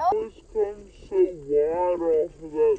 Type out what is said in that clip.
always comes so wide off of that